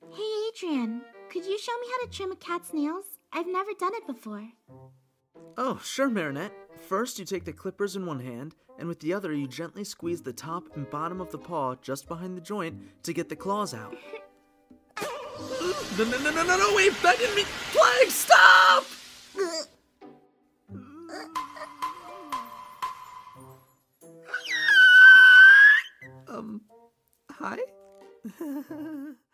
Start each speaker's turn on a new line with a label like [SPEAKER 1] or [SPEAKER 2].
[SPEAKER 1] Hey, Adrien, could you show me how to trim a cat's nails? I've never done it before.
[SPEAKER 2] Oh, sure, Marinette. First, you take the clippers in one hand, and with the other, you gently squeeze the top and bottom of the paw just behind the joint to get the claws out. no, no, no, no, no, no, wait! That didn't mean. Plagg, stop! um, hi?